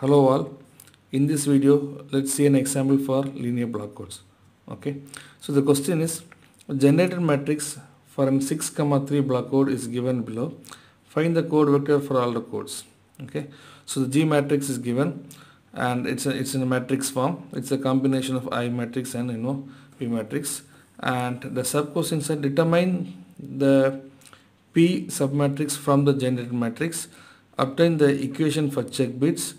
Hello all. In this video, let's see an example for linear block codes. Okay. So the question is, generator matrix for an 6 comma 3 block code is given below. Find the code vector for all the codes. Okay. So the G matrix is given and it's a, it's in a matrix form. It's a combination of I matrix and you know P matrix. And the sub questions are determine the P submatrix from the generator matrix. Obtain the equation for check bits.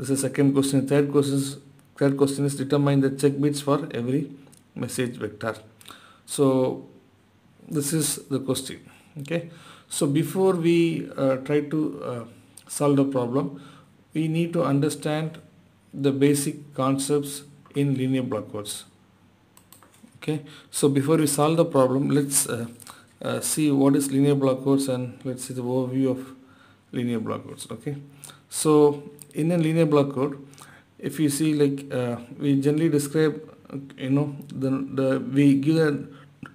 This is second question. Third question is, third question is determine the check bits for every message vector. So this is the question. Okay. So before we uh, try to uh, solve the problem, we need to understand the basic concepts in linear block codes. Okay. So before we solve the problem, let's uh, uh, see what is linear block codes and let's see the overview of linear block codes okay so in a linear block code if you see like uh, we generally describe you know the, the we give the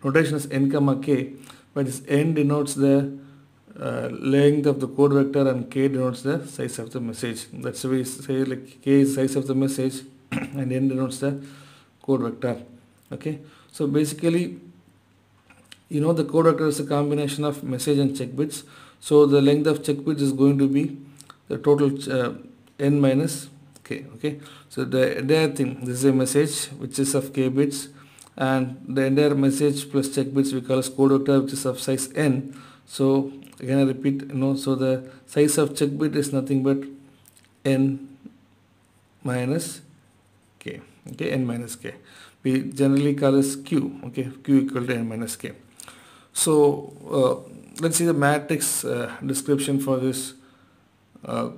notation as n comma k where this n denotes the uh, length of the code vector and k denotes the size of the message. That's why we say like k is size of the message and n denotes the code vector okay? So basically you know the code vector is a combination of message and check bits. So the length of check bits is going to be the total uh, n minus k okay? So the entire thing this is a message which is of k bits and the entire message plus check bits we call as code vector which is of size n. So again I repeat you know so the size of check bit is nothing but n minus k okay? N minus k. We generally call as q okay? Q equal to n minus k. So uh, let's see the matrix uh, description for this uh,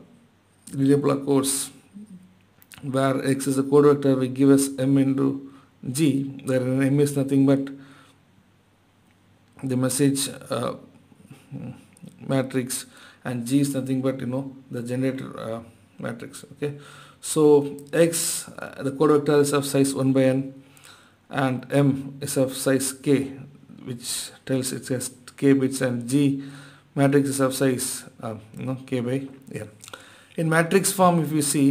block codes where x is a code vector we give us m into g. Where m is nothing but the message uh, matrix and g is nothing but you know the generator uh, matrix. Okay. So x uh, the code vector is of size 1 by n and m is of size k which tells it has k bits and G matrix is of size uh, you know k by n. In matrix form, if you see,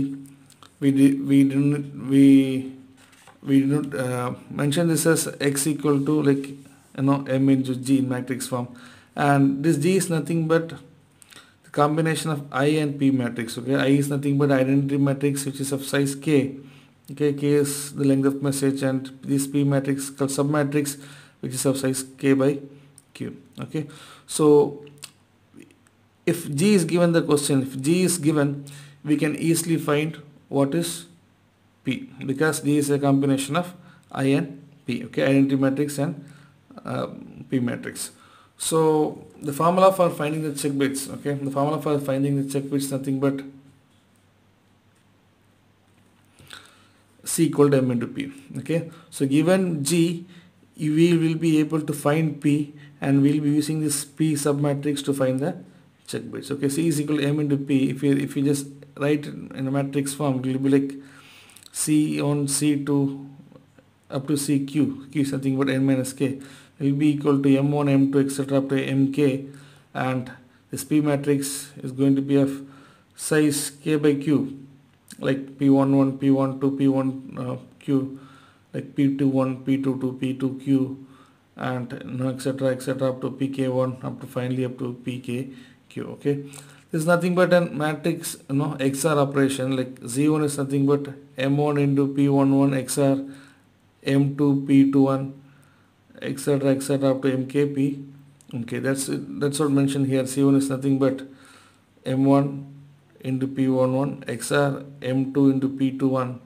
we did, we didn't we we did not uh, mention this as x equal to like you know m into g in matrix form, and this g is nothing but the combination of i and p matrix. Okay, i is nothing but identity matrix which is of size k. Okay, k is the length of message, and this p matrix called submatrix which is of size k by q okay so if g is given the question if g is given we can easily find what is p because d is a combination of i and p okay? Identity matrix and uh, p matrix. So the formula for finding the check bits okay? The formula for finding the check bits nothing but c equal to m into p okay? So given g we will be able to find p and we'll be using this P submatrix to find the check bits. Okay, C is equal to M into P. If you if you just write in a matrix form, it will be like C on C2 up to CQ, Q is nothing but N minus K, will be equal to M1, M2, etc. up to MK, and this P matrix is going to be of size K by Q, like P11, P12, P1 uh, Q, like P21, P22, P2Q, and you etc etc up to pk1 up to finally up to pkq okay? This is nothing but a matrix you know xr operation. Like z1 is nothing but m1 into p11 xr m2 p21 etc etc up to mkp okay that's it. that's what mentioned here. C1 is nothing but m1 into p11 xr m2 into p21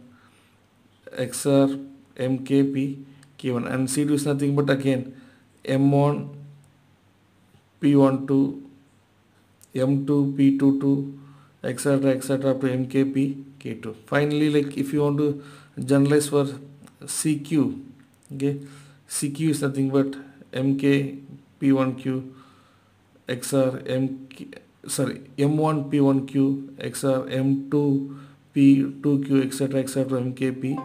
xr mkp K1 and C2 is nothing but again M1 P12 M2 P22 etc etc up to MKP K2 finally like if you want to generalize for CQ okay CQ is nothing but MK P1Q XR MK sorry M1 P1Q XR M2 P2Q etc etc MKP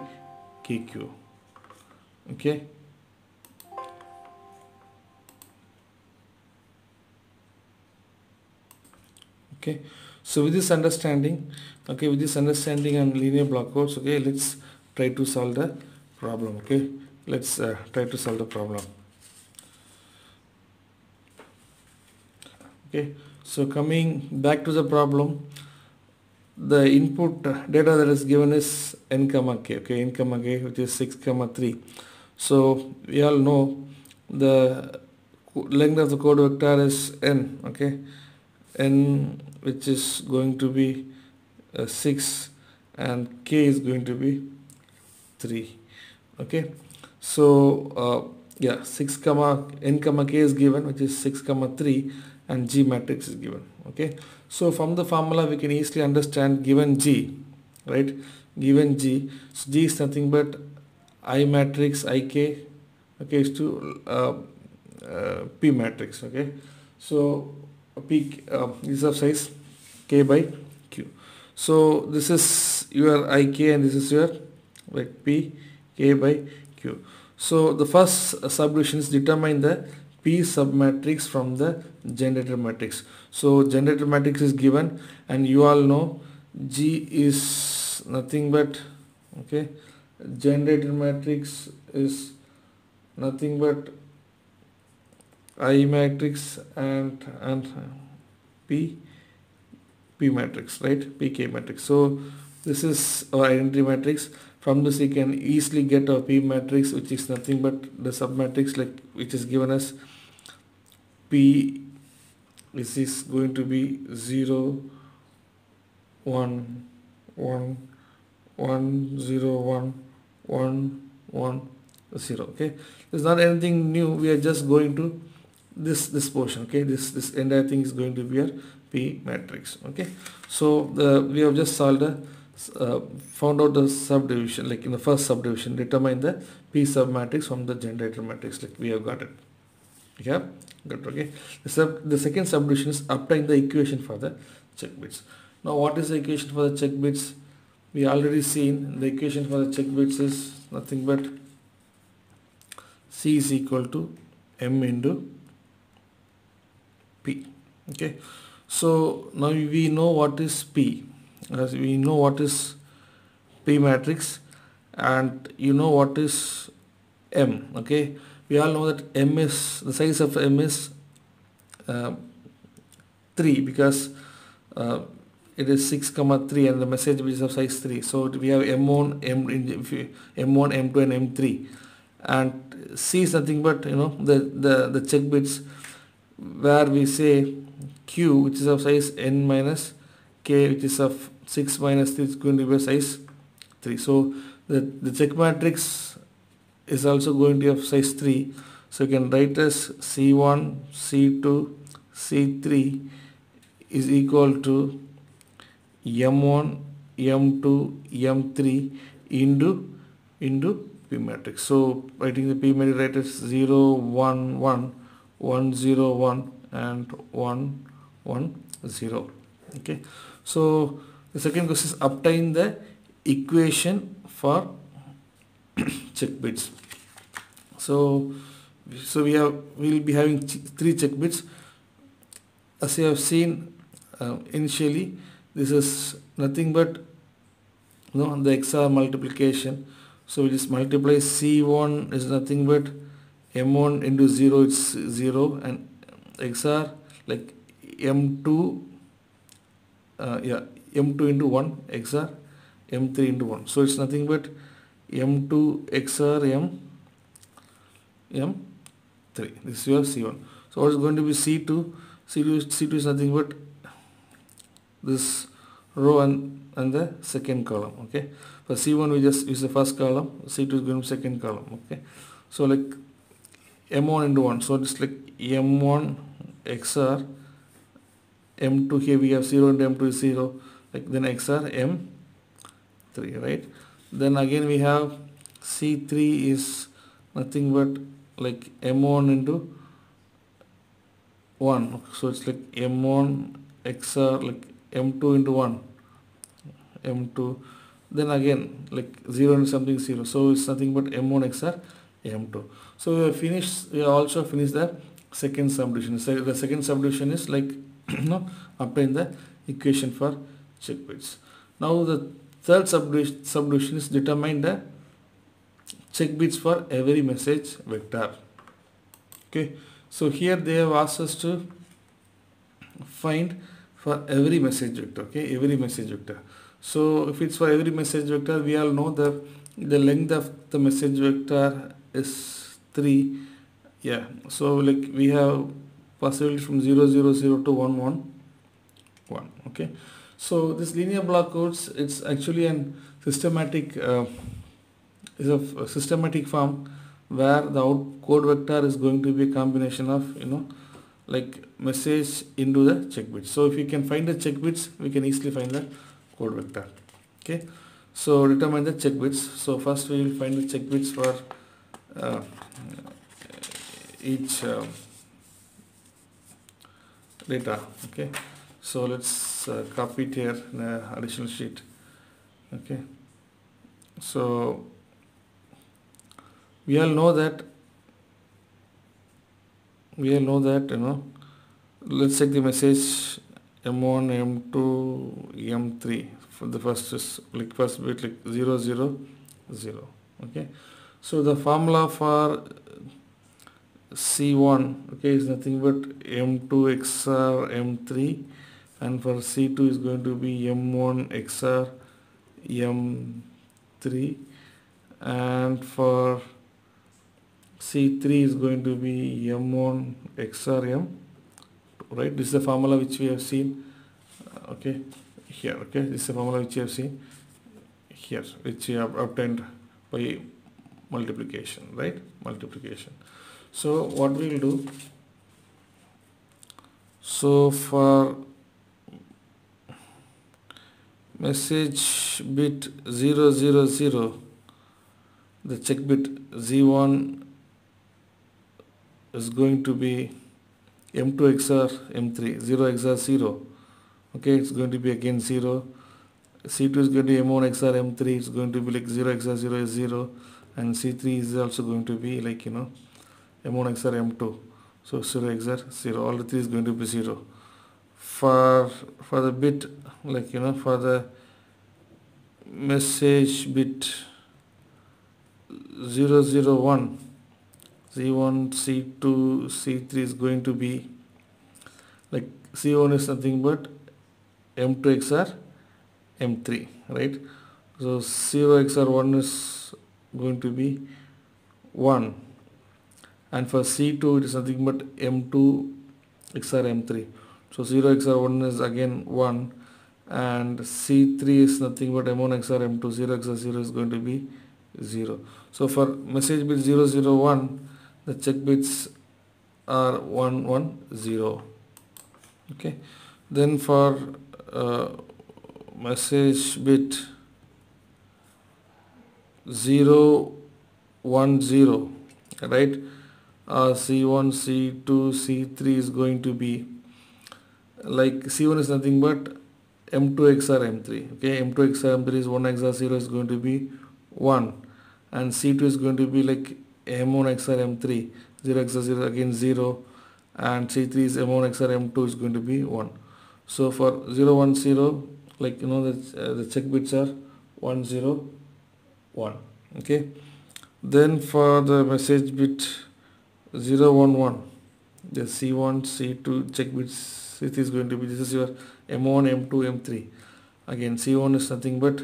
KQ okay okay. So with this understanding okay with this understanding and linear block codes okay let's try to solve the problem okay. Let's uh, try to solve the problem. Okay. So coming back to the problem the input data that is given is n comma k okay n comma k which is 6 comma 3 so we all know the length of the code vector is n okay n which is going to be uh, 6 and k is going to be 3 okay? So uh, yeah 6 comma n comma k is given which is 6 comma 3 and g matrix is given okay? So from the formula we can easily understand given g right? Given g so g is nothing but i matrix ik okay is to uh, uh, p matrix okay? So p uh, is of size k by q. So this is your ik and this is your like p k by q. So the first subdivisions determine the p submatrix from the generator matrix. So generator matrix is given and you all know g is nothing but okay generator matrix is nothing but I matrix and and P P matrix right? PK matrix. So this is our identity matrix. From this you can easily get a P matrix which is nothing but the submatrix like which is given as P this is going to be 0 1 1 1 0 1 1 1 0 okay? There's not anything new. We are just going to this this portion okay? This this entire thing is going to be a p matrix okay? So the we have just solved a uh, found out the subdivision like in the first subdivision determine the p sub matrix from the generator matrix like we have got it. Yeah? Good okay? The, sub, the second subdivision is obtain the equation for the check bits. Now what is the equation for the check bits? We already seen the equation for the check bits is nothing but c is equal to m into p. Okay. So now we know what is p. As we know what is p matrix and you know what is m. Okay. We all know that m is the size of m is uh, 3 because uh, it is 6 comma 3 and the message is of size 3 so we have m1 m m1 m2 and m3 and c is nothing but you know the the the check bits where we say q which is of size n minus k which is of 6 minus 3 is going to be size 3 so the the check matrix is also going to have size 3 so you can write as c1 c2 c3 is equal to m1 m2 m3 into into p matrix. So writing the p matrix write as 0 1 1 1 0 1 and 1 1 0 okay. So the second question is obtain the equation for check bits. So so we have we will be having three check bits. As you have seen uh, initially this is nothing but you know the XOR multiplication. So we just multiply C1 is nothing but M1 into 0 it's 0 and XOR like M2 uh, yeah M2 into 1 XOR M3 into 1 so it's nothing but M2 XOR M M3 this is your C1 so what is going to be C2 C2 C2 is nothing but this row and, and the second column okay? For C1 we just use the first column. C2 is going to be second column okay? So like M1 into 1 so it's like M1 xr M2 here we have 0 and M2 is 0 like then xr M3 right? Then again we have C3 is nothing but like M1 into 1 so it's like M1 xr like M2 into 1 M2 then again like 0 and something 0 so it's nothing but M1 XOR M2 so we have finished we also finished the second subdivision so the second subdivision is like know obtain the equation for check bits. Now the third subdivision, subdivision is determine the check bits for every message vector. Okay, so here they have asked us to find for every message vector. Okay, every message vector. So if it's for every message vector, we all know that the length of the message vector is 3. Yeah, so like we have possibility from 0, 0, 0 to 1, 1, 1. Okay, so this linear block codes, it's actually an systematic, uh, is a, systematic form where the out code vector is going to be a combination of, you know, like message into the check bits. So if you can find the check bits, we can easily find the code vector. Okay, so determine the check bits. So first we will find the check bits for each uh, data. Okay, so let's uh, copy it here in an additional sheet. Okay, so we all know that we all know that you know let's check the message m1 m2 m3 for the first is like first bit like 0 0 0 okay so the formula for c1 okay is nothing but m2 xr m3 and for c2 is going to be m1 xr m3 and for C3 is going to be M1 XRM right? This is the formula which we have seen uh, okay here okay? This is the formula which you have seen here which you have obtained by multiplication right? Multiplication. So what we will do? So for message bit 000 the check bit z1 is going to be m2 XOR m3 0 XOR 0 okay it's going to be again 0 c2 is going to be m1 XOR m3 it's going to be like 0 xr 0 is 0 and c3 is also going to be like you know m1 XOR m2 so 0 XOR 0 all the three is going to be 0 for for the bit like you know for the message bit 001 C1, C2, C3 is going to be like C1 is nothing but M2 XOR M3, right? So 0 XOR 1 is going to be 1 and for C2 it is nothing but M2 XOR M3. So 0 XR 1 is again 1 and C3 is nothing but M1 XOR M2, 0 XOR 0 is going to be 0. So for message bit 001 the check bits are 110 okay then for uh, message bit 0 1 0 right? Uh, c1 c2 c3 is going to be like c1 is nothing but m2 xr m3 okay? M2 xr m3 is 1 xr 0 is going to be 1 and c2 is going to be like m1 xr m3 0 xr 0 again 0 and c3 is m1 xr m2 is going to be 1 so for 0 1 0 like you know the, uh, the check bits are 1 0 1 okay? Then for the message bit 0 1 1 the c1 c2 check bits it is going to be this is your m1 m2 m3 again c1 is nothing but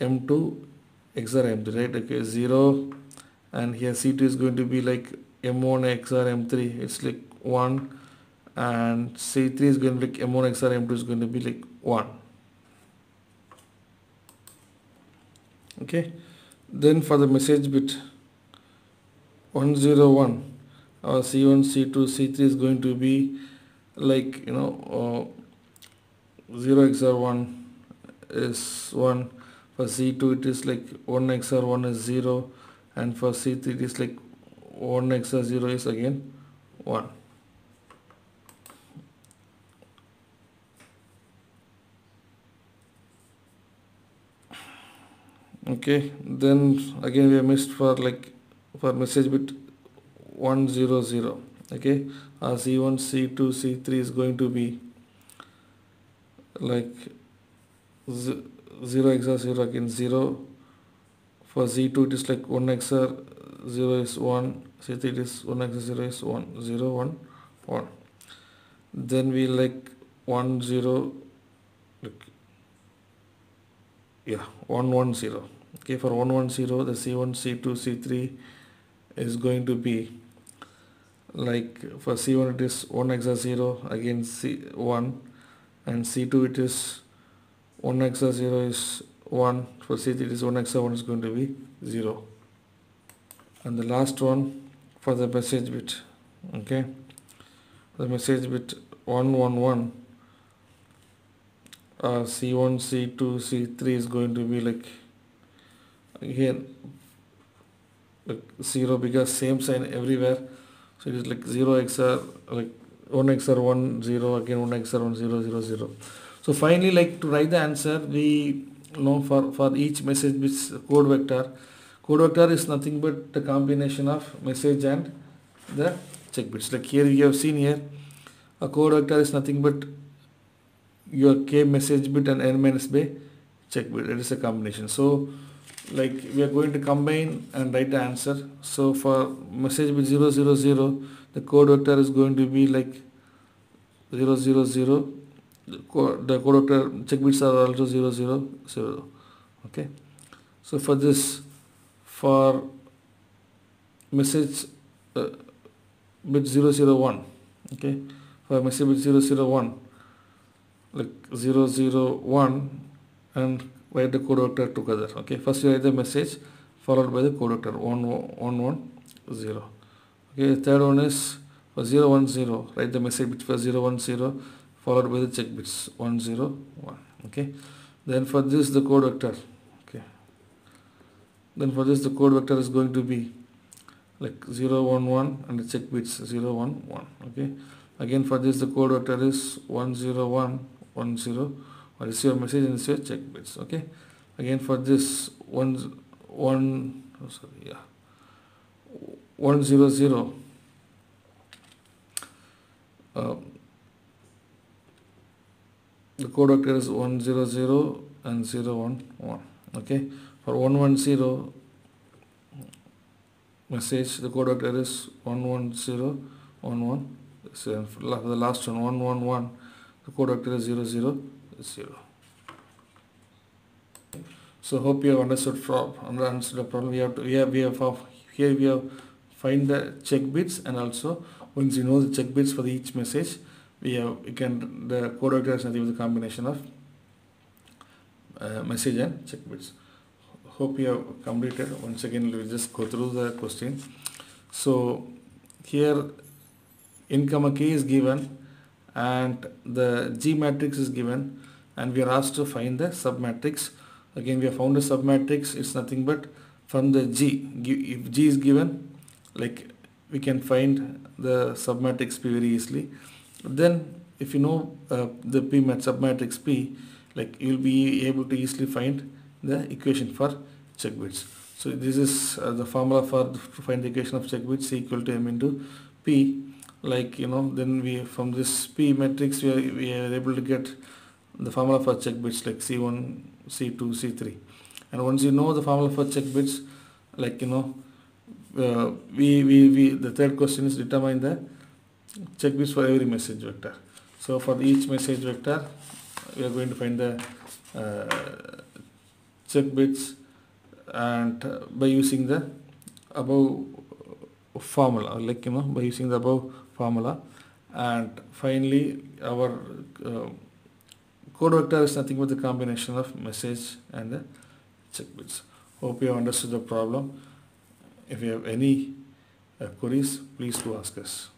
m2 xr m3 right? Okay 0 and here C2 is going to be like M1 XOR M3 it's like 1 and C3 is going to be like M1 XOR M2 is going to be like 1 okay? Then for the message bit 101 our C1 C2 C3 is going to be like you know uh, 0 XOR 1 is 1 for C2 it is like 1 XOR 1 is 0 and for C3 it is like 1 XOR 0 is again 1 okay then again we have missed for like for message bit 100 okay? Our c1 c2 c3 is going to be like 0 XOR 0 again 0 for Z2 it is like 1 XOR 0 is 1 Z3 it is 1 XOR 0 is 1 0 1 1 then we like 1 0 like yeah 1 1 0 okay for 1 1 0 the C1 C2 C3 is going to be like for C1 it is 1 XOR 0 again C1 and C2 it is 1 XOR 0 is 1 for C3 it is 1 XOR 1 is going to be 0 and the last one for the message bit okay? The message bit 111 uh, C1 C2 C3 is going to be like again like 0 because same sign everywhere. So it is like 0 XOR like 1 XOR 1 0 again 1 XOR 1 0 0 0 so finally like to write the answer we know for for each message bits code vector code vector is nothing but the combination of message and the check bits. Like here you have seen here a code vector is nothing but your k message bit and n minus b check bit. It is a combination. So like we are going to combine and write the answer. So for message bit 000 the code vector is going to be like 000 the code, the code vector check bits are also 000 okay? So for this for message uh, bit 001 okay? For message bit 001 like 001 and write the code vector together okay first you write the message followed by the code vector 110 okay third one is for 010 write the message bit for 010 followed by the check bits 101 okay then for this the code vector okay then for this the code vector is going to be like 011 and the check bits 011 okay again for this the code vector is 101 10 or receive a message and say check bits okay? Again for this one one oh sorry yeah. One zero zero. Uh, the code vector is 100 and 011 okay? For 110 message the code vector is 110 11 so the last one 111 the code vector is 00 0. So hope you have understood from understood the problem. We have to have we have here we have find the check bits and also once you know the check bits for each message we have you can the code is nothing the combination of uh, message and check bits. Hope you have completed. Once again we will just go through the question. So here n comma k is given and the G matrix is given and we are asked to find the submatrix. Again we have found a submatrix it's nothing but from the G. If G is given like we can find the submatrix P very easily. Then if you know uh, the P mat submatrix P like you will be able to easily find the equation for check bits so this is uh, the formula for to find the equation of check bits C equal to M into P. Like you know then we from this P matrix we are, we are able to get the formula for check bits like C1, C2, C3 and once you know the formula for check bits like you know uh, we, we, we the third question is determine the check bits for every message vector. So for each message vector we are going to find the uh, check bits and by using the above formula like you know by using the above formula. And finally our uh, Code vector is nothing but the combination of message and the check bits. Hope you have understood the problem. If you have any uh, queries, please do ask us.